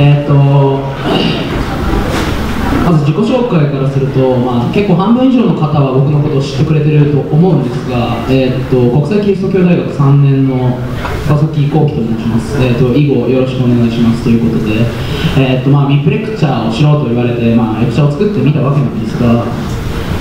えーっとまず自己紹介からすると、まあ、結構半分以上の方は僕のことを知ってくれてると思うんですが、えーっと国際キリスト教大学3年の佐々木幸喜と申します、えーっと以後よろしくお願いします。ということで、えーとまあ、ミップレクチャーをしろと言われて、まあ、レクチャーを作ってみたわけなんですが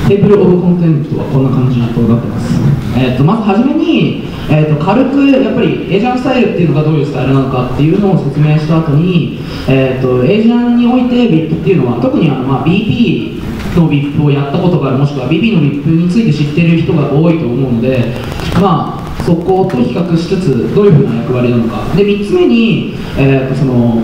テーブル・オブ・コンテンツはこんな感じとなってます、えー、とまずはじめに、えー、と軽くやっぱりエージャンスタイルっていうのがどういうスタイルなのかっていうのを説明した後に、えー、とエージャンにおいて VIP っていうのは特にあの、まあ、BP の VIP をやったことがあるもしくは BP の VIP について知ってる人が多いと思うのでまあそこと比較しつつどういうふうな役割なのか。で3つ目に、えー、とその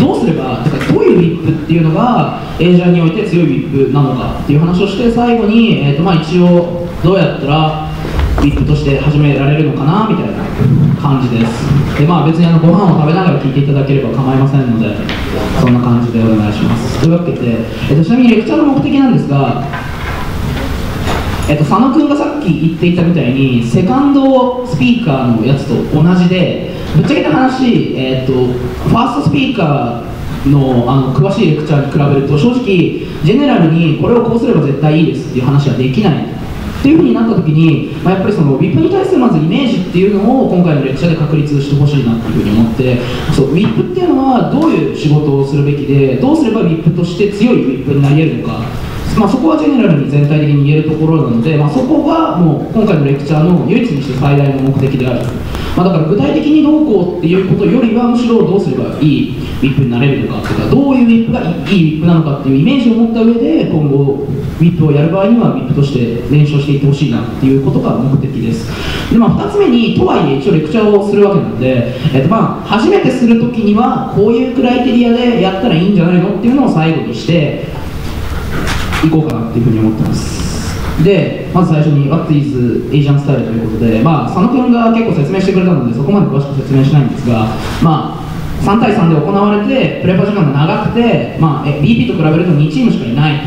どうすれば、かどういう VIP っていうのがエージャンにおいて強い VIP なのかっていう話をして最後に、えーとまあ、一応どうやったら VIP として始められるのかなみたいな感じです。でまあ別にあのご飯を食べながら聞いていただければ構いませんのでそんな感じでお願いします。というわけで、えーとちなみにレクチャーの目的なんですがえっと、佐野君がさっき言っていたみたいにセカンドスピーカーのやつと同じでぶっちゃけた話、えっと、ファーストスピーカーのあの詳しいレクチャーに比べると正直ジェネラルにこれをこうすれば絶対いいですっていう話はできない。っていうふうになった時に、まあ、やっぱりその VIP に対するまずイメージっていうのを今回の列車で確立してほしいなっていうふうに思ってそう WIP っていうのはどういう仕事をするべきでどうすれば WIP として強い WIP になり得るのか。まあ、そこはジェネラルに全体的に言えるところなので、まあ、そこがもう今回のレクチャーの唯一にして最大の目的である、まあ、だから具体的にどうこうっていうことよりはむしろどうすればいい VIP になれるのかっていうかどういう VIP がいい VIP なのかっていうイメージを持った上で今後 VIP をやる場合には VIP として練習していってほしいなっていうことが目的です。で、まあ、2つ目にとはいえ一応レクチャーをするわけなので、えっと、まあ初めてするときにはこういうクライテリアでやったらいいんじゃないのっていうのを最後にしていこうかなっていうふうに思ってます。でまず最初に What is Asian Style ということで、まあ、佐野君が結構説明してくれたのでそこまで詳しく説明しないんですが、まあ、3対3で行われてプレパ時間が長くて、まあ、え BP と比べると2チームしかいない。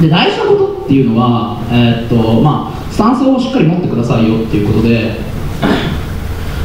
で大事なことっていうのは、えーっとまあ、スタンスをしっかり持ってくださいよっていうことで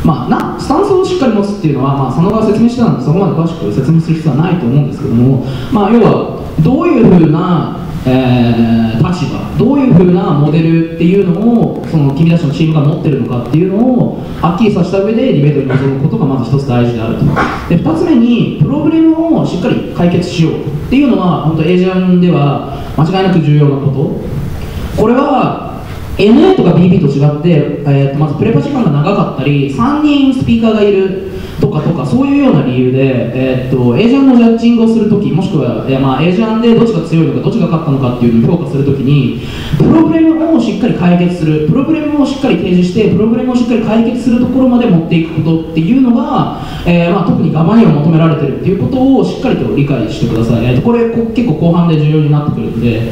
まあ、なスタンスをしっかり持つっていうのは、まあ、佐野が説明してたのでそこまで詳しく説明する必要はないと思うんですけども、まあ、要はどういうふうな、えー立場どういうふうなモデルっていうのをその君たちのチームが持ってるのかっていうのをはっきりさせた上でディベートに臨むことがまず一つ大事であると。で2つ目にプログラムをしっかり解決しようっていうのは本当エージャンでは間違いなく重要なこと。これは NA とか BP と違って、えーとまずプレパ時間が長かったり3人スピーカーがいるかとかそういうような理由で、えー、とエージャンのジャッジングをするときもしくは、えーまあ、エージャンでどっちが強いのかどっちが勝ったのかっていうのを評価するときにプログラムをしっかり解決する。プログラムをしっかり提示してプログラムをしっかり解決するところまで持っていくことっていうのが、えーまあ、特にガバには求められてるっていうことをしっかりと理解してください、えーとこれ結構後半で重要になってくるんで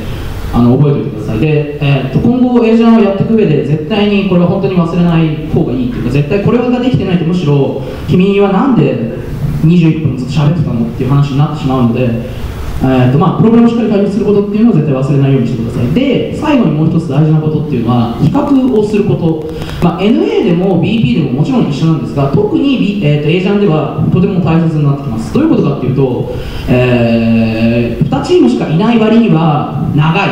あの覚えておいてください。で、えー、と今後エージャンをやっていく上で絶対にこれは本当に忘れない方がいいっていうか絶対これができてないとむしろ君はなんで21分ずっと喋ってたのっていう話になってしまうので、えーとまあ、プログラムをしっかり解決することっていうのを絶対忘れないようにしてください。で最後にもう一つ大事なことっていうのは比較をすること、まあ、NA でも BP でももちろん一緒なんですが特に、B えー、とエージャンではとても大切になってきます。どういうことかっていうと、え2チームしかいない割には長い。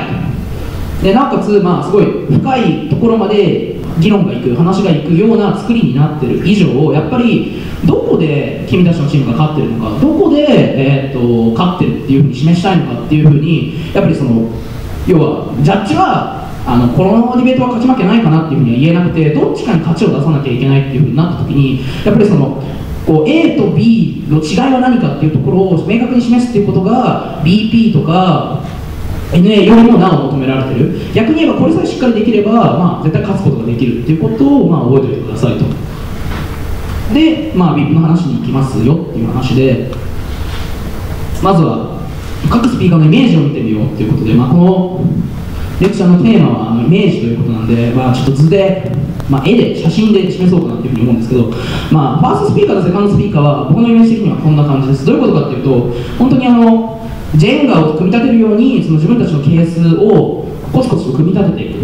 でなおかつ、まあ、すごい深いところまで議論がいく話がいくような作りになってる。以上やっぱりどこで君たちのチームが勝ってるのかどこで、えー、と勝ってるっていうふうに示したいのかっていうふうにやっぱりその要はジャッジはあのこのディベートは勝ち負けないかなっていうふうには言えなくてどっちかに勝ちを出さなきゃいけないっていうふうになった時にやっぱりそのこう A と B の違いは何かっていうところを明確に示すっていうことが BP とか NA よりもなお求められてる。逆に言えばこれさえしっかりできれば、まあ、絶対勝つことができるっていうことを、まあ、覚えておいてくださいと。で、まあ、VIP の話に行きますよっていう話でまずは各スピーカーのイメージを見てみようっていうことで、まあ、このレクチャーのテーマはあのイメージということなんで、まあ、ちょっと図で、まあ、絵で写真で示そうかなっていうふうに思うんですけど、まあ、ファーストスピーカーとセカンドスピーカーは僕のイメージ的にはこんな感じです。どういうことかっていうと本当にあのジェンガを組み立てるようにその自分たちのケースをコツコツと組み立てていく。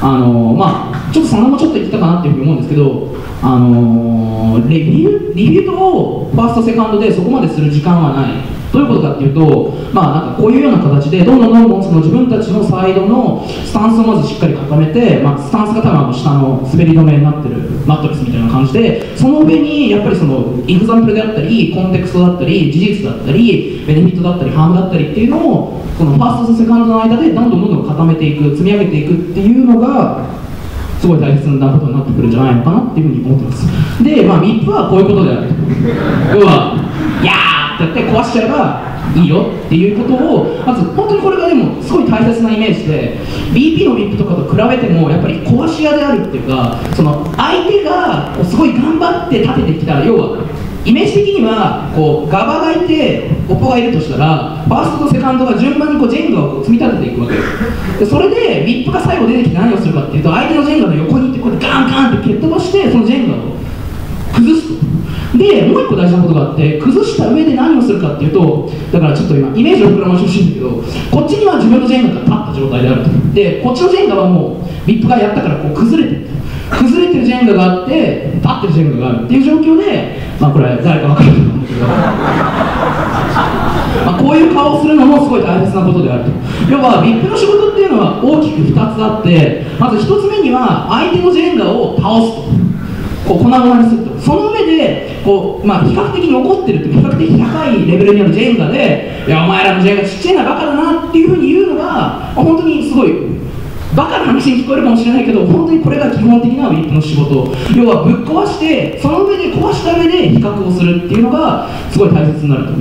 あのまあちょっとそのままちょっと言ってたかなっていうふうに思うんですけどあのーレビュー？リビューをファーストセカンドでそこまでする時間はない。どういうことかっていうと、まあ、なんかこういうような形でどんどんどんどんその自分たちのサイドのスタンスをまずしっかり固めて、まあ、スタンスが多分あの下の滑り止めになってるマットレスみたいな感じでその上にやっぱりそのイグザンプルであったりコンテクストだったり事実だったりベネフィットだったりハームだったりっていうのをこのファーストとセカンドの間でどんどんどんどん固めていく積み上げていくっていうのがすごい大切なことになってくるんじゃないのかなっていうふうに思ってますで、まあ、VIP はこういうことであると要は「やー!」ってやって壊しちゃえばいいよっていうことをまず本当にこれがでもすごい大切なイメージで BP の VIP とかと比べてもやっぱり壊し屋であるっていうかその相手がすごい頑張って立ててきた要はイメージ的にはこうガバがいてオポがいるとしたらファーストとセカンドが順番にこうジェンガを積み立てていくわけですでそれで VIP が最後出てきて何をするかっていうと相手のジェンガの横に行ってこうやってガンガンって蹴っ飛ばしてそのジェンガを崩すでもう一個大事なことがあって崩した上で何をするかっていうとだからちょっと今イメージを膨らましてほしいんだけどこっちには自分のジェンガが立った状態であると。でこっちのジェンガはもう VIP がやったからこう崩れてる。崩れてるジェンガがあって立ってるジェンガがあるっていう状況でまあこれは誰か分かると思うんだけど。まあこういう顔をするのもすごい大切なことであると。要は VIP の仕事っていうのは大きく2つあってまず1つ目には相手のジェンガを倒すと。こう粉々にすると。その上でこう、まあ、比較的残ってるというか比較的高いレベルにあるジェンガでいやお前らのジェンガちっちゃいなバカだなっていうふうに言うのが、本当にすごいバカな話に聞こえるかもしれないけど本当にこれが基本的なウィップの仕事。要はぶっ壊してその上で壊した上で比較をするっていうのがすごい大切になると。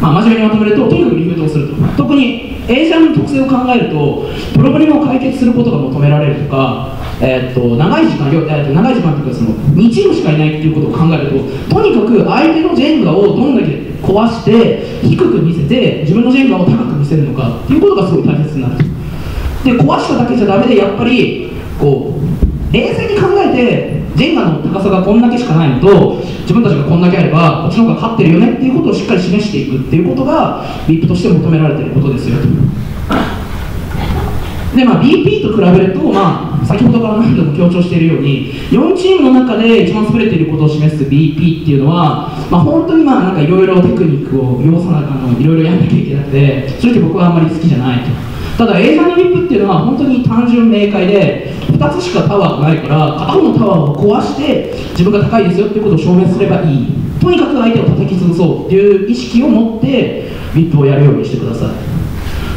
まあ、真面目にまとめるととにかくリフトをすると。特にエージャンの特性を考えるとプログラムを解決することが求められるとかえー、っと長い時間、えー、っと長い時間というかその2チームしかいないっていうことを考えるととにかく相手のジェンガをどんだけ壊して低く見せて自分のジェンガを高く見せるのかっていうことがすごい大切になる。で壊しただけじゃダメでやっぱりこう冷静に考えてジェンガの高さがこんだけしかないのと自分たちがこんだけあればこっちの方が勝ってるよねっていうことをしっかり示していくっていうことが VIP として求められてることですよで、まあ、BP と比べると、まあ、先ほどから何度も強調しているように4チームの中で一番優れていることを示す BP っていうのは、まあ、本当にまあなんかいろいろテクニックを要さなあのいろいろやんなきゃいけなくて正直僕はあんまり好きじゃないと。ただ映画のリップっていうのは本当に単純明快で2つしかタワーがないから片方のタワーを壊して自分が高いですよっていうことを証明すればいい。とにかく相手を叩き潰そうっていう意識を持ってリップをやるようにしてください。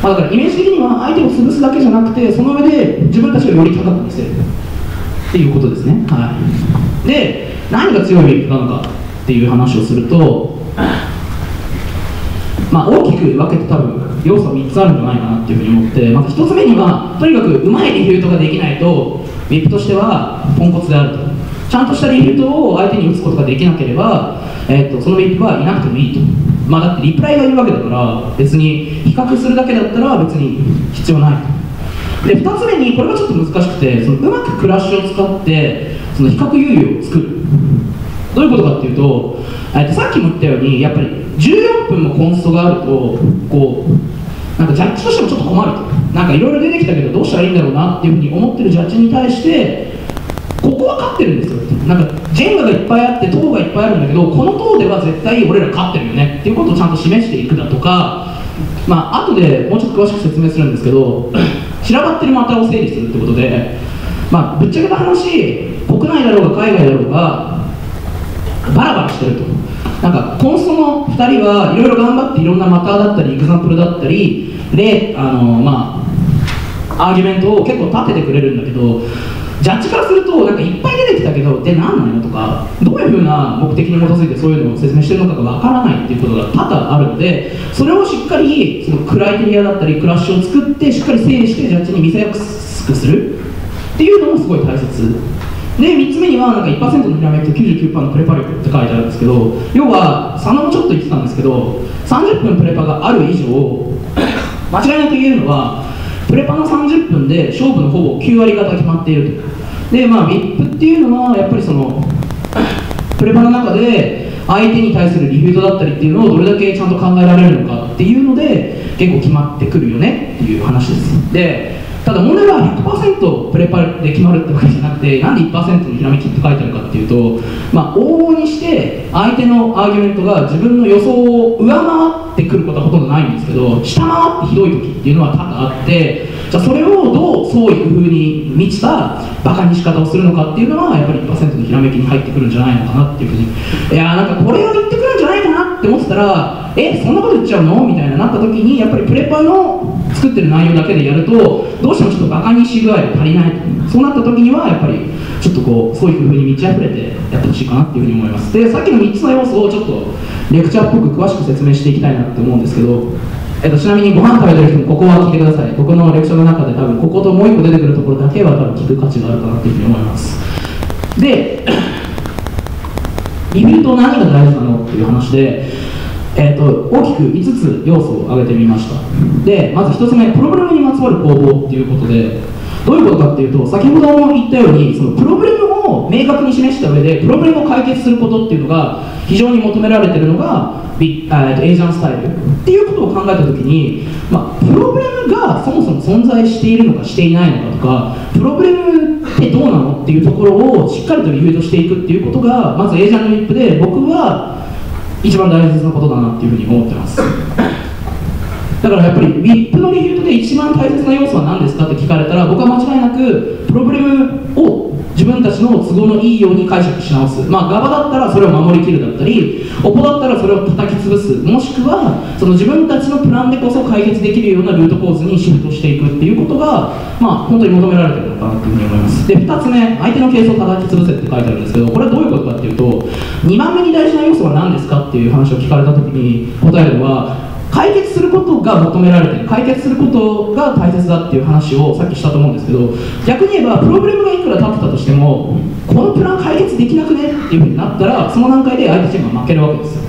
まあ、だからイメージ的には相手を潰すだけじゃなくてその上で自分たちをより高く見せる。っていうことですね、はい、で何が強いリットなのかっていう話をするとまあ、大きく分けて多分要素は3つあるんじゃないかなっていうふうに思ってまず1つ目にはとにかくうまいリフュートができないと VIP としてはポンコツであると。ちゃんとしたリフュートを相手に打つことができなければ、えー、とその VIP はいなくてもいいと。まあだってリプライがいるわけだから別に比較するだけだったら別に必要ないと。で2つ目にこれはちょっと難しくてそのうまくクラッシュを使ってその比較猶予を作る。どういうことかっていうととさっきも言ったようにやっぱり14分もコンストがあるとこうなんかジャッジとしてもちょっと困ると。なんかいろいろ出てきたけどどうしたらいいんだろうなっていうふうに思ってるジャッジに対してここは勝ってるんですよなんかジェンガがいっぱいあって塔がいっぱいあるんだけどこの塔では絶対俺ら勝ってるよね。っていうことをちゃんと示していくだとか。まあ後でもうちょっと詳しく説明するんですけど散らばってるマターを整理するってことでまあぶっちゃけた話国内だろうが海外だろうがバラバラしてると。なんかコンソの2人はいろいろ頑張っていろんなマターだったりエグザンプルだったりであのまあアーギュメントを結構立ててくれるんだけどジャッジからするとなんかいっぱい出てきたけどで何なのとかどういうふうな目的に基づいてそういうのを説明してるのかがわからないっていうことが多々あるのでそれをしっかりそのクライテリアだったりクラッシュを作ってしっかり整理してジャッジに見せやすくするっていうのもすごい大切で3つ目にはなんか1%のひらめきと99%のプレパ力って書いてあるんですけど要は佐野もちょっと言ってたんですけど30分プレパがある以上間違いなく言えるのはプレパの30分で勝負のほぼ9割方決まっていると。でまあ VIP っていうのはやっぱりそのプレパの中で相手に対するリフュートだったりっていうのをどれだけちゃんと考えられるのかっていうので結構決まってくるよねっていう話です。でただ問題は100%プレパで決まるってわけじゃなくてなんで1%のひらめきって書いてあるかっていうと、まあ、往々にして相手のアーギュメントが自分の予想を上回ってくることはほとんどないんですけど下回ってひどい時っていうのは多々あってじゃあそれをどう創意工夫に満ちたバカにし方をするのかっていうのはやっぱり1%のひらめきに入ってくるんじゃないのかなっていうふうに。いやーなんかこれを言ってくるんじゃないかなって思ってたらえそんなこと言っちゃうの？みたいななった時にやっぱりプレパの作ってる内容だけでやるとどうしてもちょっとバカにし具合が足りない。そうなった時にはやっぱりちょっとこうそういう工夫に満ち溢れてやってほしいかなっていうふうに思います。でさっきの3つの要素をちょっとレクチャーっぽく詳しく説明していきたいなって思うんですけどえっと、ちなみにご飯食べてる人もここは聞いてください。僕のレクチャーの中で多分ここともう一個出てくるところだけは多分聞く価値があるかなっていうふうに思います。で リビルト何が大事なのっていう話で、えー、と大きく5つ要素を挙げてみました。でまず1つ目プログラムにまつわる攻防っていうことでどういうことかっていうと先ほども言ったようにそのプログラムを明確に示した上でプログラムを解決することっていうのが非常に求められてるのがビあエージャンスタイルっていうことを考えた時に、まあ、プログラムがそもそも存在しているのかしていないのかとかプログラムってどうなのっていうところをしっかりと理由としていくっていうことがまずエージャントリップで僕は一番大切なことだなっていうふうに思ってます。だからやっぱり WIP のリフュートで一番大切な要素は何ですかって聞かれたら僕は間違いなくプロブレムを自分たちの都合のいいように解釈し直す。まあ GABA だったらそれを守りきるだったり OPPO だったらそれを叩き潰す。もしくはその自分たちのプランでこそ解決できるようなルート構図にシフトしていくっていうことがまあ本当に求められてるのかなっていうふうに思います。で2つ目相手のケースを叩き潰せって書いてあるんですけどこれはどういうことかっていうと2番目に大事な要素は何ですかっていう話を聞かれた時に答えるのは解決することが求められてる。解決することが大切だっていう話をさっきしたと思うんですけど逆に言えばプログラムがいくら立ってたとしてもこのプラン解決できなくねっていうふうになったらその段階で相手チームが負けるわけですよ。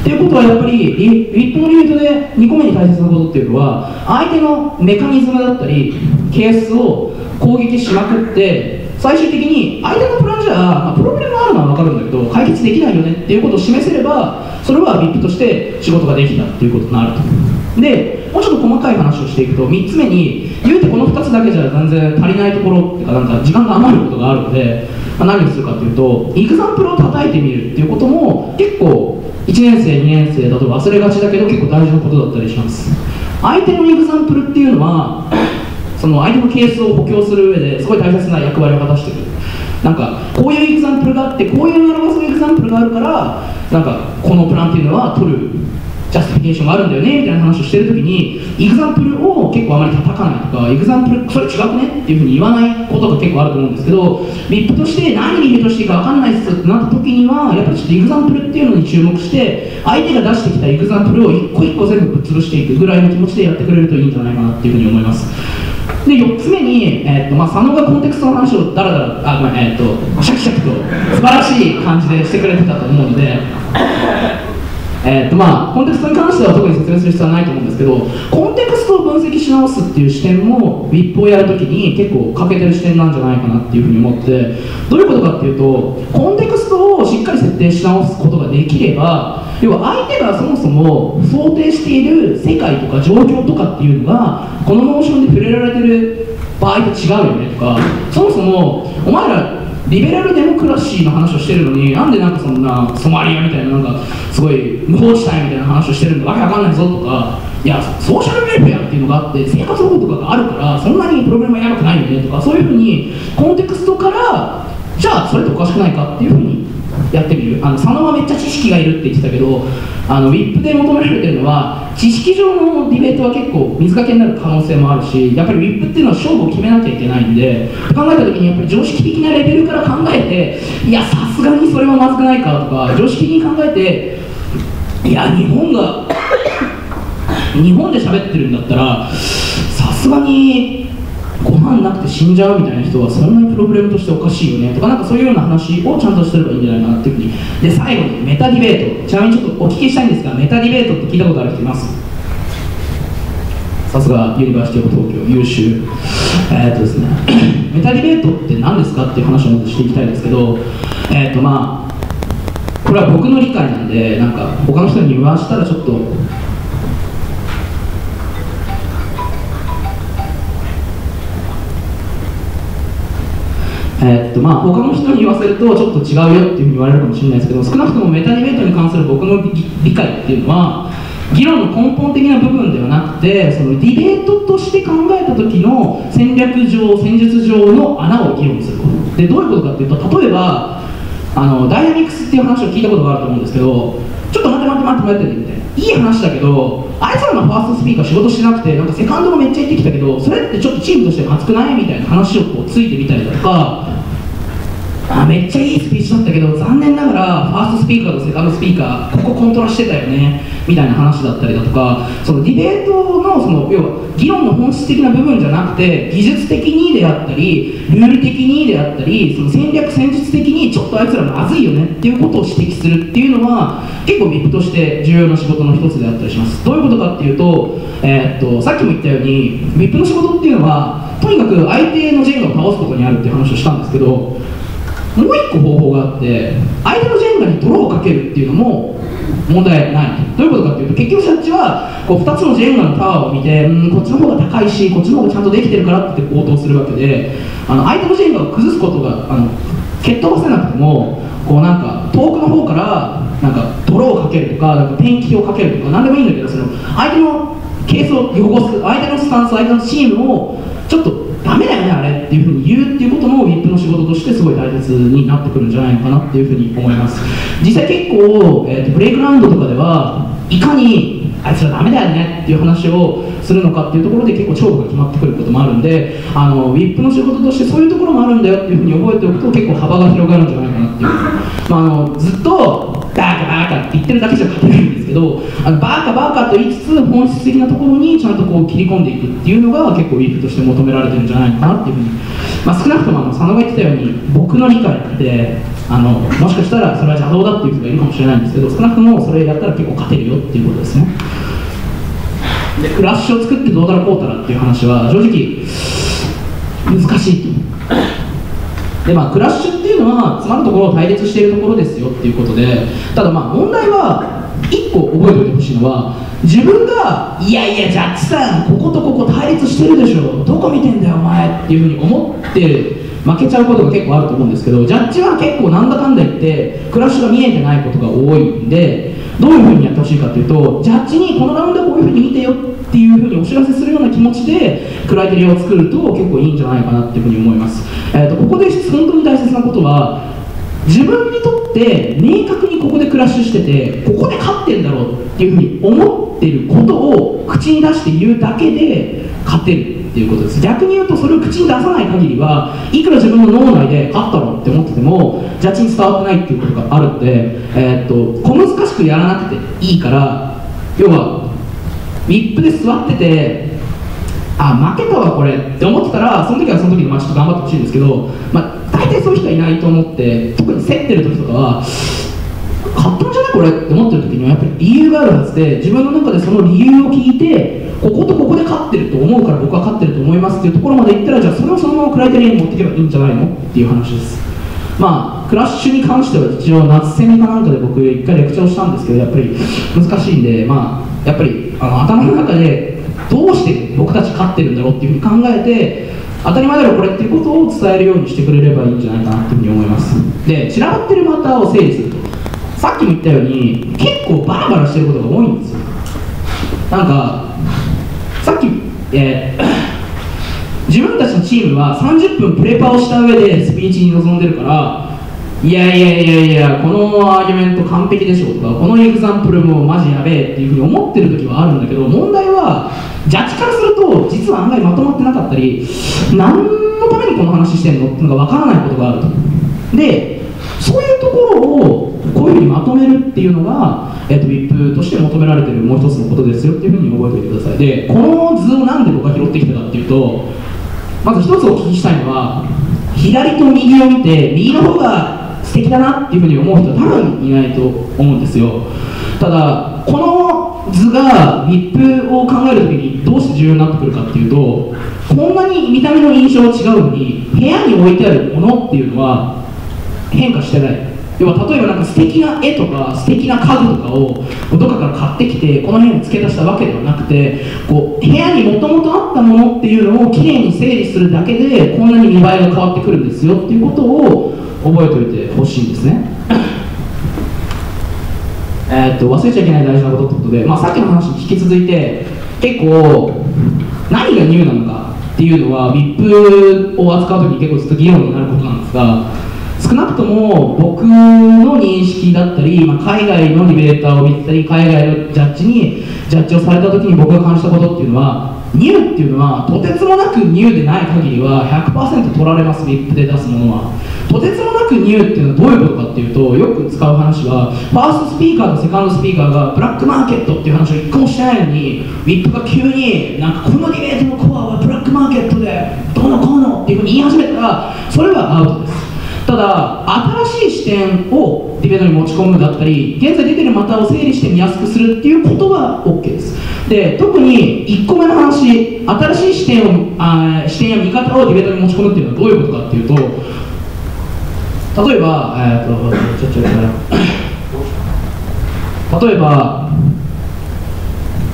っていうことはやっぱりリリップのリミットで2個目に大切なことっていうのは相手のメカニズムだったりケースを攻撃しまくって最終的に相手のプランじゃ、まあ、プログラムがあるのは分かるんだけど解決できないよねっていうことを示せればそれは VIP として仕事ができたっていうことになるとでもうちょっと細かい話をしていくと3つ目に言うてこの2つだけじゃ全然足りないところっていうかなんか時間が余ることがあるので、まあ、何をするかというと example を叩いてみるっていうことも結構1年生2年生だと忘れがちだけど結構大事なことだったりします。相手の example っていうのはその相手のケースを補強する上ですごい大切な役割を果たしてくる。なんかこういう example があってこういう表す example があるからなんかこのプランっていうのは取る justification があるんだよねみたいな話をしてるときに example を結構あまり叩かないとか example それ違くねっていうふうに言わないことが結構あると思うんですけど whip として何にヒットしていいか分かんないっすってなった時にはやっぱりちょっと example っていうのに注目して相手が出してきた example を一個一個全部ぶっ潰していくぐらいの気持ちでやってくれるといいんじゃないかなっていうふうに思います。で4つ目に、えーとまあ、佐野がコンテクストの話をだらだらあごめん、えーと、シャキシャキと素晴らしい感じでしてくれてたと思うのでえーとまあ、コンテクストに関しては特に説明する必要はないと思うんですけどコンテクストを分析し直すっていう視点も whip をやるときに結構欠けてる視点なんじゃないかなっていうふうに思ってどういうことかっていうとコンテクストをしっかり設定し直すことができれば要は相手がそもそも想定している世界とか状況とかっていうのがこのノーションで触れられてる場合と違うよねとかそもそもお前らリベラルデモクラシーの話をしてるのになんでなんかそんなソマリアみたいななんかすごい無法地帯みたいな話をしてるんでわけわかんないぞとかいやソーシャルウェルフェアっていうのがあって生活保護とかがあるからそんなにプログラムはやばくないよねとかそういうふうにコンテクストからじゃあそれっておかしくないかっていうふうにやってみる。あの佐野はめっちゃ知識がいるって言ってたけどあの WIP で求められてるのは知識上のディベートは結構水かけになる可能性もあるしやっぱり WIP っていうのは勝負を決めなきゃいけないんで考えた時にやっぱり常識的なレベルから考えていやさすがにそれはまずくないかとか常識的に考えていや日本が日本で喋ってるんだったらさすがにご飯なくて死んじゃうみたいな人はそんなにプログラムとしておかしいよね？とかなんかそういうような話をちゃんとすればいいんじゃないかなっていうふうに。で最後にメタディベート。ちなみにちょっとお聞きしたいんですがメタディベートって聞いたことある人います？さすが University of Tokyo 優秀えー、っとですね。meta debate って何ですかっていう話をまずしていきたいんですけどえー、っとまあこれは僕の理解なんでなんか他の人に言わしたらちょっとえーっとまあ他の人に言わせるとちょっと違うよっていうふうに言われるかもしれないですけど少なくとも meta debate に関する僕の理解っていうのは議論の根本的な部分ではなくてそのディベートとして考えた時の戦略上戦術上の穴を議論すること。でどういうことかっていうと例えばあのダイナミクスっていう話を聞いたことがあると思うんですけどちょっと待って待って待って待ってみたいないい話だけどあいつらのファーストスピーカー仕事してなくてなんかセカンドもめっちゃ行ってきたけどそれってちょっとチームとしても熱くない？みたいな話をこうついてみたりだとかあめっちゃいいスピーチだったけど残念ながらファーストスピーカーとセカンドスピーカーここコントラしてたよねみたいな話だったりだとかそのディベートのその要は議論の本質的な部分じゃなくて技術的にであったりルール的にであったりその戦略戦術的にちょっとあいつらまずいよねっていうことを指摘するっていうのは結構 VIP として重要な仕事の一つであったりします。どういうことかっていうと,、えーっとさっきも言ったように VIP の仕事っていうのはとにかく相手のジェンガを倒すことにあるっていう話をしたんですけどもう一個方法があって相手のジェンガに泥をかけるっていうのも問題ない。どういうことかっていうと結局ジャッジはこう2つのジェンガのタワーを見てうんこっちの方が高いしこっちの方がちゃんとできてるからって応答するわけであの相手のジェンガを崩すことがあの蹴っ飛ばせなくてもこうなんか遠くの方からなんか泥をかけるとかなんかペンキをかけるとか何でもいいんだけどその相手のケースを汚す相手のスタンス相手のチームをちょっとダメだよねあれっていうふうに言うっていうことも VIP の仕事としてすごい大切になってくるんじゃないのかなっていうふうに思います。実際結構、えーとブレイクラウンドとかではいかにあいつらダメだよねっていう話をするのかっていうところで結構勝負が決まってくることもあるんであの VIP の仕事としてそういうところもあるんだよっていうふうに覚えておくと結構幅が広がるんじゃないかなっていう、まあ、あのずっとバーカバーカって言ってるだけじゃ勝てないんですけどあのバーカバーカと言いつつ本質的なところにちゃんとこう切り込んでいくっていうのが結構 VIP として求められてるんじゃないかなっていうふうに、まあ、少なくともあの佐野が言ってたように僕の理解ってあのもしかしたらそれは邪道だっていう人がいるかもしれないんですけど少なくともそれやったら結構勝てるよっていうことですね。でクラッシュを作ってどうだらこうたらっていう話は正直難しいとでまあクラッシュっていうのはつまるところを対立しているところですよっていうことでただまあ問題は1個覚えておいてほしいのは自分が「いやいやジャッジさんこことここ対立してるでしょどこ見てんだよお前」っていうふうに思って負けちゃうことが結構あると思うんですけどジャッジは結構なんだかんだ言ってクラッシュが見えてないことが多いんでどういうふうにやってほしいかっていうとジャッジにこのラウンドこういうふうに見てよっていうふうにお知らせするような気持ちでクライテリアを作ると結構いいんじゃないかなっていうふうに思います、えー、とここで本当に大切なことは自分にとって明確にここでクラッシュしててここで勝ってんだろうっていうふうに思ってることを口に出して言うだけで勝てるっていうことです。逆に言うとそれを口に出さない限りはいくら自分の脳内で勝ったろうって思っててもジャッジに伝わってないっていうことがあるので、えー、っと小難しくやらなくていいから要は VIP で座っててあ負けたわこれって思ってたらその時はその時でまあちょっと頑張ってほしいんですけど、まあ、大体そういう人はいないと思って特に競ってる時とかは勝ったんじゃないこれって思ってる時にはやっぱり理由があるはずで自分の中でその理由を聞いてこことここで勝ってると思うから僕は勝ってると思いますっていうところまでいったらじゃあそれをそのままクライテリアに持っていけばいいんじゃないのっていう話です。まあクラッシュに関しては一応夏セミかなんかで僕一回レクチャーをしたんですけどやっぱり難しいんでまあやっぱりあの頭の中でどうして僕たち勝ってるんだろうっていうふうに考えて当たり前だろこれっていうことを伝えるようにしてくれればいいんじゃないかなっていうふうに思います。で散らばってるマターを整理すると。さっきも言ったように結構バラバラしてることが多いんですよ。なんかさっき、えー自分たちのチームは30分プレパをした上でスピーチに臨んでるからいやいやいやいやこのアーギュメント完璧でしょとか？このエグザンプルもマジやべえっていうふうに思ってる時はあるんだけど問題はジャッジからすると実は案外まとまってなかったり何のためにこの話してんのっていうのがわからないことがあると。でそういうところをこういうふうにまとめるっていうのが、えっと VIP として求められてるもう一つのことですよっていうふうに覚えておいてください。でこの図をなんで僕が拾ってきたかっていうとまず一つお聞きしたいのは左と右を見て右の方が素敵だなっていうふうに思う人は多分いないと思うんですよ。ただこの図が VIP を考えるときにどうして重要になってくるかっていうとこんなに見た目の印象が違うのに部屋に置いてあるものっていうのは変化してない。要は例えばなんか素敵な絵とか素敵な家具とかをどっかから買ってきてこの部屋に付け出したわけではなくてこう部屋にもともとあったものっていうのをきれいに整理するだけでこんなに見栄えが変わってくるんですよっていうことを覚えておいてほしいんですね。えっと忘れちゃいけない大事なことってことで、まあ、さっきの話に引き続いて結構何がニューなのかっていうのは VIP を扱う時に結構ずっと議論になることなんですが少なくとも僕の認識だったり、まあ、海外のディベーターを見てたり海外のジャッジにジャッジをされた時に僕が感じたことっていうのはニューっていうのはとてつもなくニューでない限りは100%取られます VIP で出すものは。とてつもなくニューっていうのはどういうことかっていうとよく使う話はファーストスピーカーとセカンドスピーカーがブラックマーケットっていう話を一個もしてないのに VIP が急になんかこのディベートのコアはブラックマーケットでどうのこうのっていうふうに言い始めたらそれはアウトです。ただ新しい視点をディベートに持ち込むだったり現在出てるマターを整理して見やすくするっていうことは OK です。で特に1個目の話新しい視点をあ視点や見方をディベートに持ち込むっていうのはどういうことかっていうと例えば、えー、とちょちょ例えば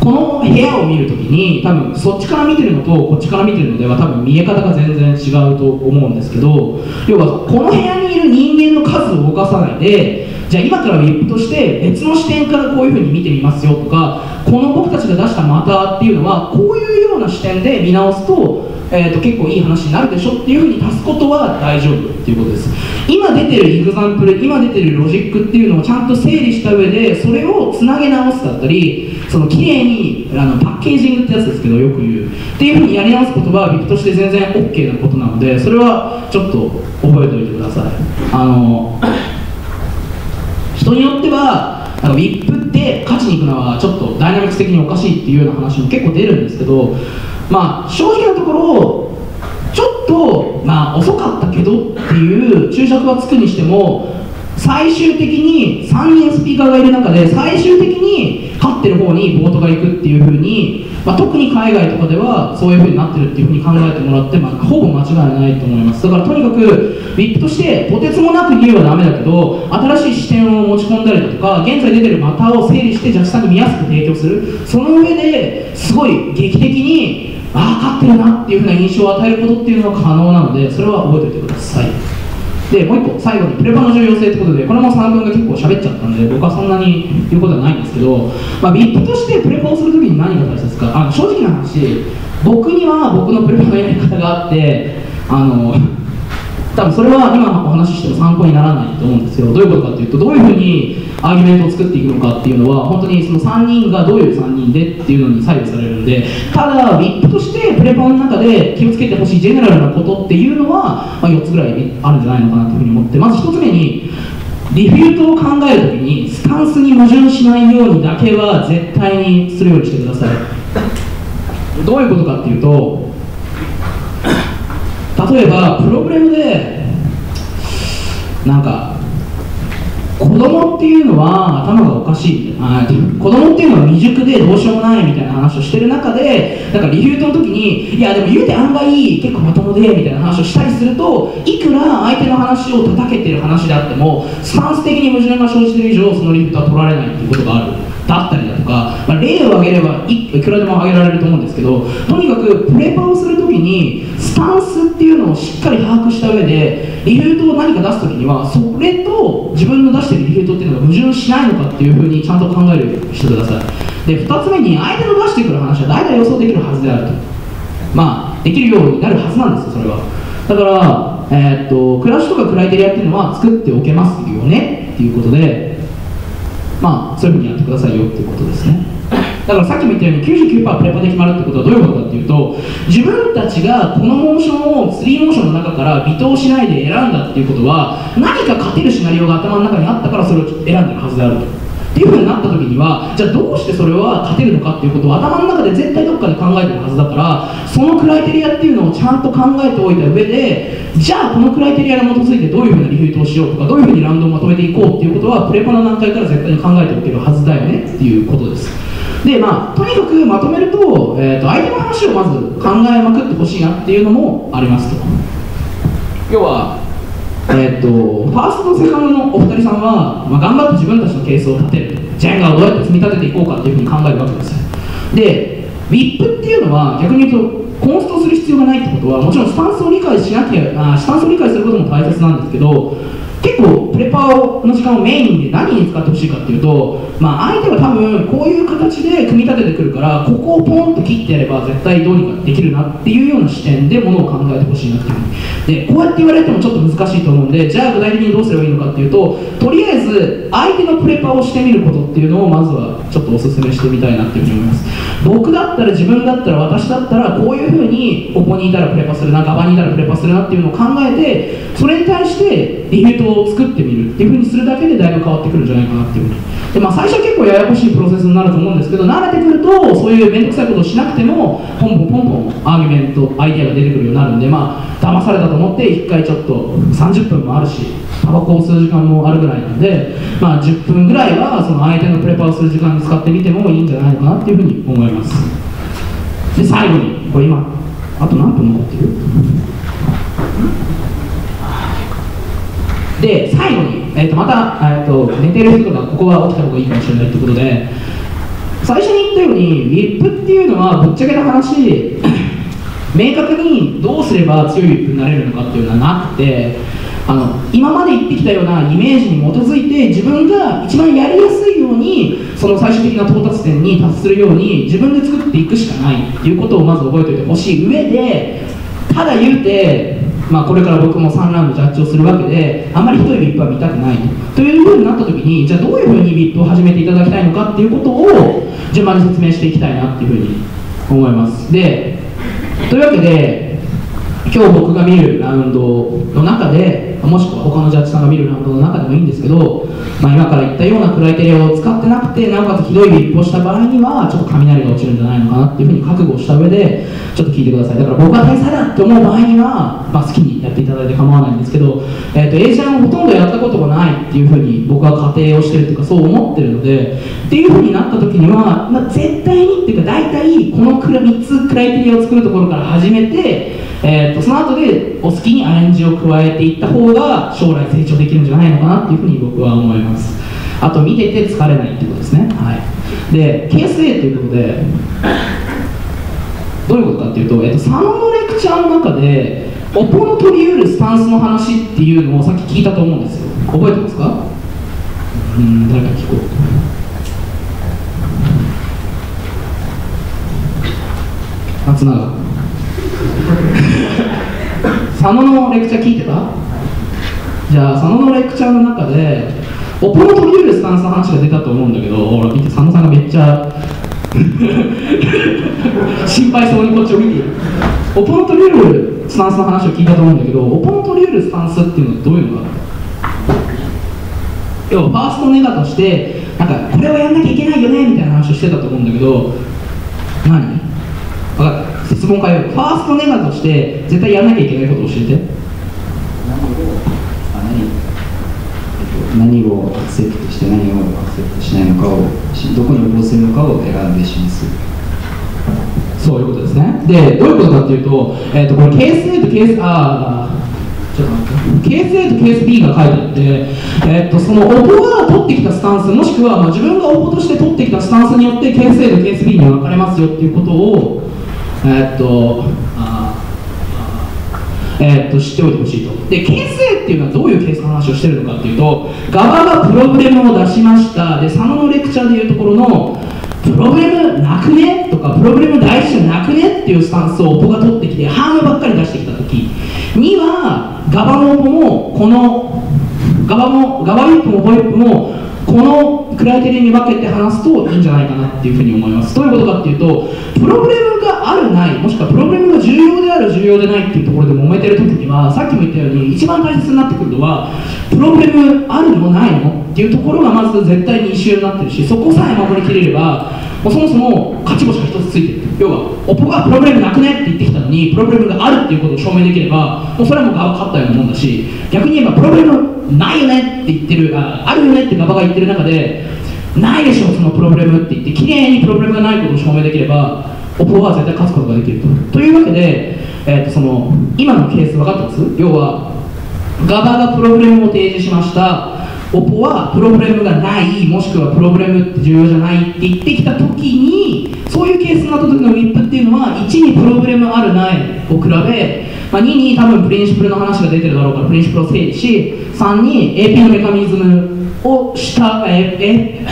この部屋を見るときに多分そっちから見てるのとこっちから見てるのでは多分見え方が全然違うと思うんですけど要はこの部屋にいる人間の数を動かさないでじゃあ今から VIP として別の視点からこういうふうに見てみますよとかこの僕たちが出したマターっていうのはこういうような視点で見直すと,、えー、と結構いい話になるでしょっていうふうに足すことは大丈夫っていうことです。今出てるエグザンプル今出てるロジックっていうのをちゃんと整理した上でそれをつなげ直すだったりその綺麗にあのパッケージングってやつですけどよく言う。っていうふうにやり直すことは VIP として全然 OK なことなのでそれはちょっと覚えておいてください。あの人によってはなんか VIP って勝ちに行くのはちょっとダイナミックス的におかしいっていうような話も結構出るんですけどまあ正直なところちょっとまあ遅かったけどっていう注釈はつくにしても最終的に3人スピーカーがいる中で最終的に勝ってる方にボートが行くっていう風に、まあ、特に海外とかではそういう風になってるっていう風に考えてもらって、まあ、ほぼ間違いないと思います。だからとにかく VIP としてとてつもなく理由はダメだけど新しい視点を持ち込んだりだとか現在出てるマターを整理してジャッジさんに見やすく提供する。その上ですごい劇的にああ勝ってるなっていう風な印象を与えることっていうのは可能なのでそれは覚えておいてください。でもう一個最後にプレバの重要性ってことでこれも3分が結構喋っちゃったんで僕はそんなに言うことはないんですけど、まあ、VIP としてプレバをするときに何が大切か。あの正直な話僕には僕のプレバのやり方があってあの多分それは今お話ししても参考にならないと思うんですよ。どういうことかっていうとどういうふうにアーギュメントを作っていくのかっていうのは本当にその3人がどういう3人でっていうのに左右されるんでただ VIP としてプレポの中で気をつけてほしいジェネラルなことっていうのは、まあ、4つぐらいあるんじゃないのかなというふうに思ってまず1つ目にリフュートを考えるときにスタンスに矛盾しないようにだけは絶対にするようにしてください。どういうことかっていうと例えばプログラムでなんか子供っていうのは頭がおかしいあ子供っていうのは未熟でどうしようもないみたいな話をしてる中でなんかリフュートの時にいやでも言うて案外結構まともでみたいな話をしたりするといくら相手の話を叩けてる話であってもスタンス的に矛盾が生じてる以上そのリフュートは取られないっていうことがあるだったりだとか、まあ、例を挙げればいくらでも挙げられると思うんですけどとにかくプレパをするときにスタンスっていうのをしっかり把握した上でリフュートを何か出すときにはそれと自分の出してるリフュートっていうのが矛盾しないのかっていうふうにちゃんと考えるようにしてください。で2つ目に相手の出してくる話は大体予想できるはずであると。まあできるようになるはずなんですよそれは。だから、えー、っとクラッシュとかクライテリアっていうのは作っておけますよねっていうことでまあ、そういうふうにやってくださいよっていうことですね。だからさっきも言ったように99%プレパで決まるってことはどういうことかっていうと自分たちがこのモーションを3モーションの中から微投しないで選んだっていうことは何か勝てるシナリオが頭の中にあったからそれを選んでるはずであると。っていうふうになった時にはじゃあどうしてそれは勝てるのかっていうことを頭の中で絶対どっかで考えてるはずだからそのクライテリアっていうのをちゃんと考えておいた上でじゃあこのクライテリアに基づいてどういうふうなリフィートをしようとかどういうふうにラウンドをまとめていこうっていうことはプレパの段階から絶対に考えておけるはずだよねっていうことです。でまあとにかくまとめると,、えーと、相手の話をまず考えまくってほしいなっていうのもありますと。要はえ、っとファーストとセカンドのお二人さんは、まあ、頑張って自分たちのケースを立てるジェンガをどうやって積み立てていこうかというふうに考えるわけですよ。で VIP っていうのは逆に言うとコンストする必要がないってことはもちろんスタンスを理解しなきゃあスタンスを理解することも大切なんですけど結構プレパーの時間をメインで何に使ってほしいかっていうと、まあ、相手は多分こういう形で組み立ててくるからここをポンと切ってやれば絶対どうにかできるなっていうような視点でものを考えてほしいなっていう。でこうやって言われてもちょっと難しいと思うんでじゃあ具体的にどうすればいいのかっていうととりあえず相手のプレパーをしてみることっていうのをまずはちょっとお勧めしてみたいなっていうふうに思います。僕だったら自分だったら私だったらこういうふうにここにいたらプレパするな側にいたらプレパするなっていうのを考えてそれに対してリフィートを作ってみるっていうふうにするだけでだいぶ変わってくるんじゃないかなっていうで、まあ、最初は結構ややこしいプロセスになると思うんですけど慣れてくるとそういう面倒くさいことをしなくてもポンポンポンポンアーギュメントアイデアが出てくるようになるんでまあ騙されたと思って一回ちょっと30分もあるしタバコを吸う時間もあるぐらいなんで、まあ、10分ぐらいはその相手のプレパをする時間に使ってみてもいいんじゃないかなっていうふうに思います。で最後にこれ今あと何分残ってる？で最後に、えー、とまた、えー、と寝てる人とかここは起きた方がいいかもしれないってことで最初に言ったように VIP っていうのはぶっちゃけた話 明確にどうすれば強い VIP になれるのかっていうのはなくてあの今まで言ってきたようなイメージに基づいて自分が一番やりやすいようにその最終的な到達点に達するように自分で作っていくしかないっていうことをまず覚えておいてほしい上でただ言うてまあ、これから僕も3ラウンドジャッジをするわけであんまりひどい VIP は見たくないと。いうふうになった時にじゃあどういうふうに VIP を始めていただきたいのかっていうことを順番に説明していきたいなっていうふうに思います。でというわけで今日僕が見るラウンドの中でもしくは他のジャッジさんが見るラウンドの中でもいいんですけど、まあ、今から言ったようなクライテリアを使ってなくてなおかつひどいリップをした場合にはちょっと雷が落ちるんじゃないのかなっていうふうに覚悟した上でちょっと聞いてください。だから僕が天才だって思う場合には、まあ、好きにやっていただいて構わないんですけど、えーと、エージャンをほとんどやったことがないっていうふうに僕は仮定をしてるっていうかそう思ってるのでっていうふうになった時には、まあ、絶対にっていうか大体この3つクライテリアを作るところから始めてえーと、その後でお好きにアレンジを加えていった方が将来成長できるんじゃないのかなっていうふうに僕は思います。あと見てて疲れないってことですね。はい。でケース A ということでどういうことかっていうと、えーと、佐野のレクチャーの中でオポの取り得るスタンスの話っていうのをさっき聞いたと思うんですよ。覚えてますか？うん誰か聞こう。松永 佐野のレクチャー聞いてた？じゃあ佐野のレクチャーの中でオポの取り得るスタンスの話が出たと思うんだけどほら見て佐野さんがめっちゃ 心配そうにこっちを見て。いるオポの取り得るスタンスの話を聞いたと思うんだけどオポの取り得るスタンスっていうのはどういうのか要はファーストネガとしてなんかこれをやんなきゃいけないよねみたいな話をしてたと思うんだけど何？質問変えようファーストネガとして絶対やらなきゃいけないことを教えて。何をアクセプトして何をアクセプトしないのかをどこに応募するのかを選んで示す。そういうことですね。でどういうことかっていうと,、えーと、これケース A とケースあちょっと待って。ケース A とケース B が書いてあって、えーと、その応募が取ってきたスタンスもしくはまあ自分が応募として取ってきたスタンスによってケース A とケース B に分かれますよっていうことをえ、っとえ、っと知っておいてほしいと。でケース A っていうのはどういうケースの話をしてるのかっていうと側がプログラムを出しました。で佐野のレクチャーでいうところのプログラムなくね？とかプログラム大事じゃなくね？っていうスタンスを僕が取ってきてハームばっかり出してきた時。には側の応募もこの側も側イップもホイップもこのクライテリアに分けて話すといいんじゃないかなっていうふうに思います。どういうことかっていうとプログラムがあるないもしくはプログラムが重要である重要でないっていうところで揉めてる時にはさっきも言ったように一番大切になってくるのはプログラムあるのないのっていうところがまず絶対に一周になってるしそこさえ守りきれればもうそもそも勝ち星が一つついてる。要はオポがプログラムなくねって言ってきたのにプログラムがあるっていうことを証明できればもうそれはもう勝ったようなもんだし逆に言えばプログラムないよねって言ってるああるよねってガバが言ってる中でないでしょそのプログラムって言って綺麗にプログラムがないことを証明できればオポは絶対勝つことができると。というわけで、えー、とその今のケース分かってます？要は GABA がプログラムを提示しました。オポはプログラムがないもしくはプログラムって重要じゃないって言ってきた時にそういうケースになった時のウィップっていうのは1にプログラムあるないを比べ、まあ、2に多分プリンシプルの話が出てるだろうからプリンシプルを整理し3に AP のメカニズムをしたええ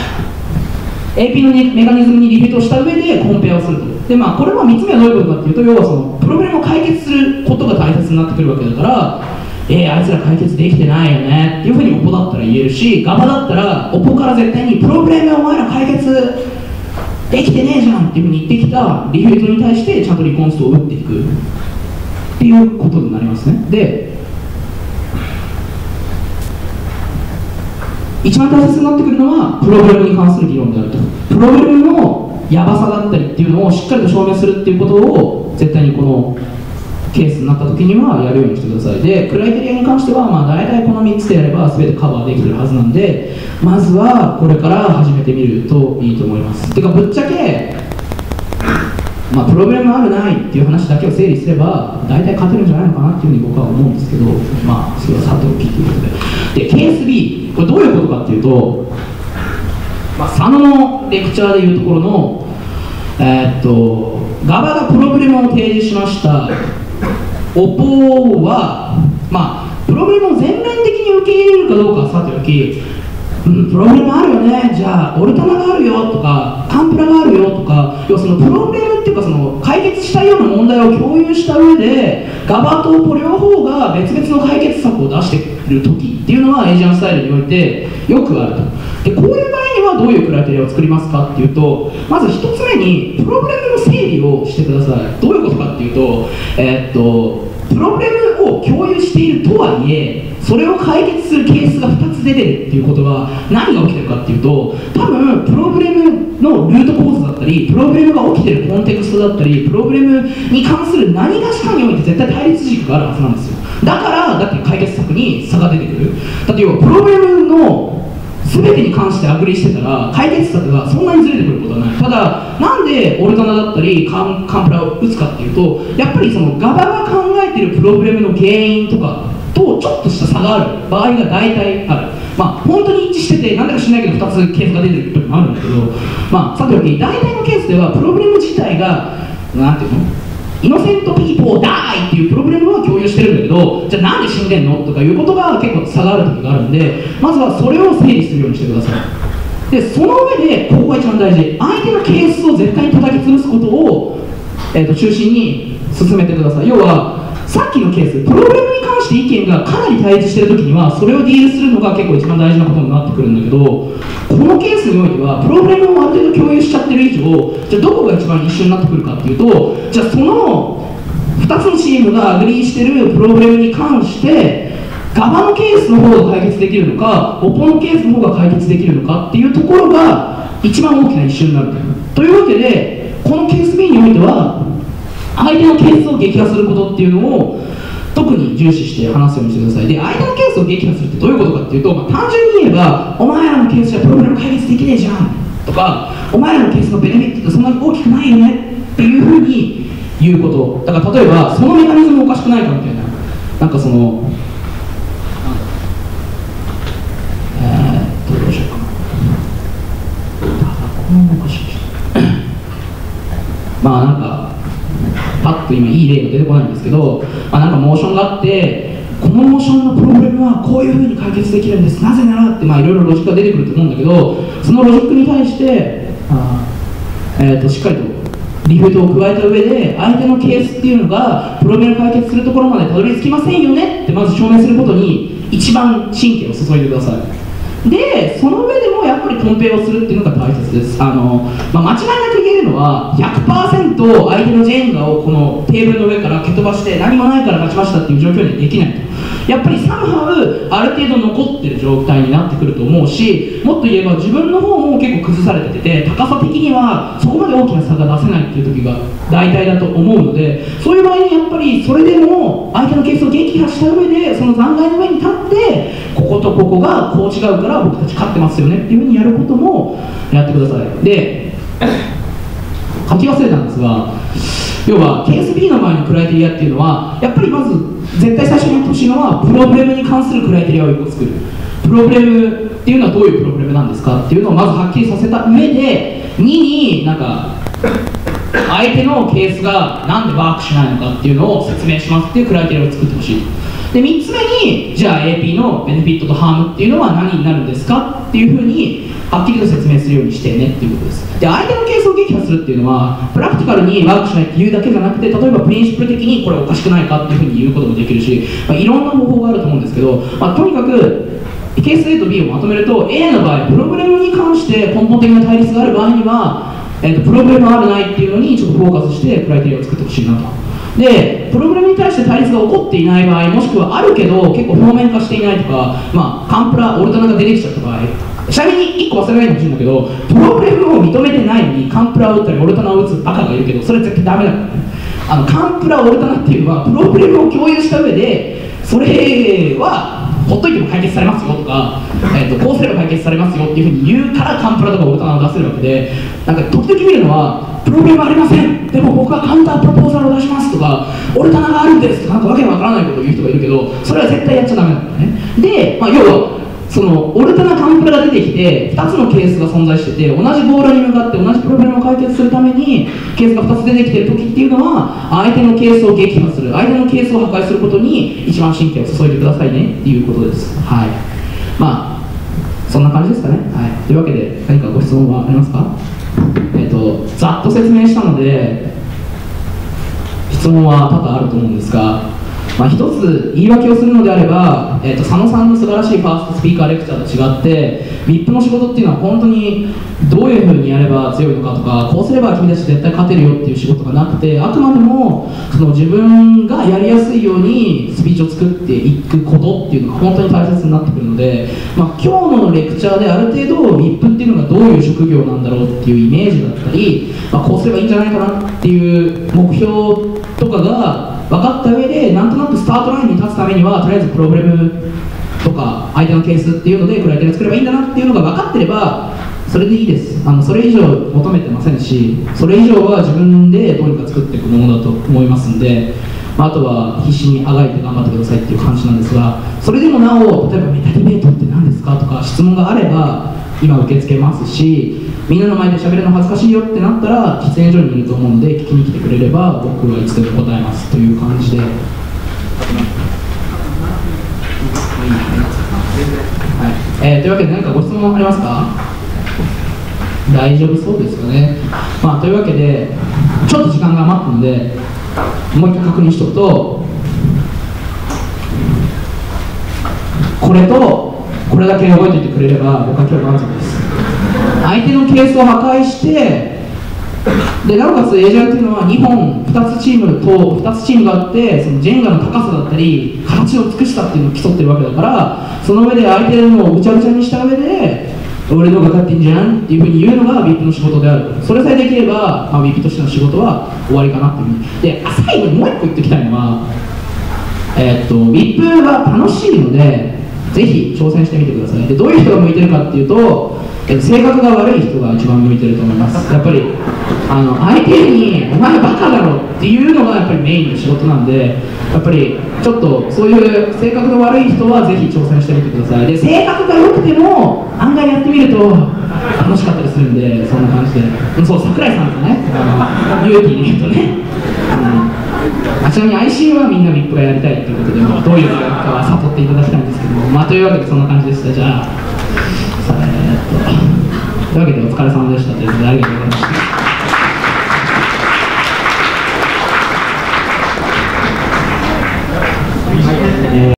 AP のメカニズムにリピートした上でコンペアをすると。でまあこれは3つ目はどういうことかっていうと要はそのプログラムを解決することが大切になってくるわけだからえー、あいつら解決できてないよねっていうふうにオポだったら言えるしガバだったらオポから絶対にプログラムお前ら解決できてねえじゃんっていうふうに言ってきたリフェクトに対してちゃんとリコンストを打っていく。っていうことになりますね。で一番大切になってくるのはプログラムに関する議論であると。プログラムのやばさだったりっていうのをしっかりと証明するっていうことを絶対にこのケースになった時にはやるようにしてください。でクライテリアに関してはまあ大体この3つでやれば全てカバーできてるはずなんでまずはこれから始めてみるといいと思います。てかぶっちゃけまあ、プログラムあるないっていう話だけを整理すれば大体勝てるんじゃないのかなっていうふうに僕は思うんですけどまあそれはさておきということで。でケース B これどういうことかっていうと、まあ、佐野のレクチャーでいうところのえー、っと GABA がプログラムを提示しました。オポは、まあ、プログラムを全面的に受け入れるかどうかはさておき、うん、プログラムあるよね、じゃあ、オルタナがあるよとか、カンプラがあるよとか、要はそのプログラムっていうか、その解決したいような問題を共有した上で、ガバとオポ両方が別々の解決策を出している時っていうのは、エージャンスタイルにおいてよくあると。で、こういう場合にはどういうクライテリアを作りますかっていうと、まず1つ目に、プログラムの整理をしてください。どういうことかっていうと、えー、っと、プログラムを共有しているとはいえそれを解決するケースが2つ出てるっていうことは何が起きてるかっていうと多分プログラムのルート構造だったりプログラムが起きてるコンテクストだったりプログラムに関する何がしかにおいて絶対対立軸があるはずなんですよ。だからだって解決策に差が出てくる。だって要はプログラムの全てに関してアグリしてたら解決策がそんなにずれてくることはない。ただなんでオルタナだったりカンカンプラを打つかっていうとやっぱりその側が考えてるプログラムの原因とかとちょっとした差がある。場合が大体ある。まあ本当に一致してて何だか知らないけど2つケースが出てる時もあるんだけどまあさておき大体のケースではプログラム自体がなんていうの？イノセントピーポーダイっていうプログラムは共有してるんだけどじゃあなんで死んでんのとかいうことが結構差がある時があるんでまずはそれを整理するようにしてください。でその上でここが一番大事。相手のケースを絶対に叩き潰すことを、えー、と中心に進めてください。要はさっきのケース problem に関して意見がかなり対立してる時にはそれを deal するのが結構一番大事なことになってくるんだけどこのケースにおいては problem をある程度共有しちゃってる以上じゃあどこが一番 issue になってくるかっていうとじゃあその2つのチームが agree してる problem に関してガバのケースの方が解決できるのかオポのケースの方が解決できるのかっていうところが一番大きな一瞬になるというわけでこのケース B においては相手のケースを撃破することっていうのを特に重視して話すようにしてください。で相手のケースを撃破するってどういうことかっていうと、まあ、単純に言えばお前らのケースじゃプログラム解決できねえじゃんとかお前らのケースのベネフィットってそんなに大きくないよねっていうふうに言うこと。だから例えばそのメカニズムおかしくないかみたいななんかそのえー、っとどうしようかな。このおかしいまあなんか今いい例が出てこないんですけど、まあ、なんかモーションがあってこのモーションの problem はこういうふうに解決できるんです。なぜならっていろいろロジックが出てくると思うんだけどそのロジックに対してあ、えー、としっかりとリフトを加えた上で相手のケースっていうのがプログラム解決するところまでたどり着きませんよねってまず証明することに一番神経を注いでください。でその上でもやっぱりコンペをするっていうのが大切です。あの、まあ、間違いなく言えるのは100%相手のジェンガをこのテーブルの上から蹴飛ばして何もないから勝ちましたっていう状況にはできないやっぱりサムハウある程度残ってる状態になってくると思うしもっと言えば自分の方も結構崩されてて高さ的にはそこまで大きな差が出せないっていう時が大体だと思うのでそういう場合にやっぱりそれでも相手のケースを撃破した上でその残骸の上に立ってこことここがこう違うから僕たち勝ってますよねっていうふうにやることもやってください。で 書き忘れたんですが要はケース B の前のクライテリアっていうのはやっぱりまず絶対最初にやってほしいのはプログラムに関するクライテリアを1個作る。プログラムっていうのはどういうプログラムなんですかっていうのをまずはっきりさせた上で2になんか相手のケースがなんでワークしないのかっていうのを説明しますっていうクライテリアを作ってほしい。で3つ目にじゃあ AP のベネフィットとハームっていうのは何になるんですかっていうふうにはっきりと説明するようにしてねっていうことです。で相手のケースを撃破するっていうのはプラクティカルにワークしないっていうだけじゃなくて例えばプリンシプル的にこれおかしくないかっていうふうに言うこともできるし、まあ、いろんな方法があると思うんですけど、まあ、とにかくケース A と B をまとめると A の場合プログラムに関して根本的な対立がある場合には、えーと、プログラムあるないっていうのにちょっとフォーカスしてクライテリアを作ってほしいなと。でプログラムに対して対立が起こっていない場合もしくはあるけど結構表面化していないとか、まあ、カンプラオルタナが出てきちゃった場合ちなみに1個忘れないでほしいんだけどプログラムを認めてないのにカンプラを打ったりオルタナを打つバカがいるけどそれ絶対ダメだあのカンプラオルタナっていうのはプログラムを共有した上でそれはほっといても解決されますよとか、えーと、こうすれば解決されますよっていうふうに言うからカンプラとかオルタナを出せるわけでなんか時々見るのはプログラムありませんでも僕はカウンタープロポーザルを出しますとかオルタナがあるんですとかなんかわけわからないことを言う人がいるけどそれは絶対やっちゃダメなんだよね。で、まあ、要はそのオルタナカンプラが出てきて2つのケースが存在してて同じゴールに向かって同じプログラムを解決するためにケースが2つ出てきてる時っていうのは相手のケースを撃破する相手のケースを破壊することに一番神経を注いでくださいねっていうことです。はい。まあそんな感じですかね。はい。というわけで何かご質問はありますか？えっ、とざっと説明したので質問は多々あると思うんですがまあ、一つ言い訳をするのであれば、えーと、佐野さんの素晴らしいファーストスピーカーレクチャーと違って VIP の仕事っていうのは本当にどういうふうにやれば強いのかとかこうすれば君たち絶対勝てるよっていう仕事がなくてあくまでもその自分がやりやすいようにスピーチを作っていくことっていうのが本当に大切になってくるので、まあ、今日のレクチャーである程度 VIP っていうのがどういう職業なんだろうっていうイメージだったり、まあ、こうすればいいんじゃないかなっていう目標とかが分かった上でなんとなくスタートラインに立つためにはとりあえずプログラムとか相手のケースっていうのでクライテリア作ればいいんだなっていうのが分かってればそれでいいです。あのそれ以上求めてませんしそれ以上は自分でどうにか作っていくものだと思いますんで、まあ、あとは必死にあがいて頑張ってくださいっていう感じなんですがそれでもなお例えばメタディベートって何ですかとか質問があれば今受け付けますしみんなの前で喋るの恥ずかしいよってなったら喫煙所にいると思うんで聞きに来てくれれば僕はいつでも答えますという感じで。はい。えー、というわけで何かご質問ありますか？大丈夫そうですかね、まあ、というわけでちょっと時間が余ったのでもう一回確認しておくとこれとこれだけ覚えておいてくれれば僕は今日満足です。相手のケースを破壊してでなおかつエージャーっていうのは2本2つチームと2つチームがあってそのジェンガの高さだったり形を美しさっていうのを競ってるわけだからその上で相手のをぐちゃぐちゃにした上で俺の方が勝ってんじゃんっていうふうに言うのが VIP の仕事である。それさえできれば、まあ、VIP としての仕事は終わりかなっていうで最後にもう一個言っておきたいのはえー、っと VIP は楽しいのでぜひ挑戦してみてください。でどういう人が向いてるかっていうと性格が悪い人が一番向いてると思います。やっぱりあの相手に「お前バカだろ」っていうのがやっぱりメインの仕事なんでやっぱりちょっとそういう性格が悪い人はぜひ挑戦してみてください。で性格が良くても案外やってみると楽しかったりするんでそんな感じで。そう櫻井さんとねユーティーで言うとね、あちなみに IC はみんな VIP がやりたいということで、まあ、どういうのかは悟っていただきたいんですけども、まあ、というわけでそんな感じでした。じゃあというわけでお疲れ様でしたということでありがとうございました。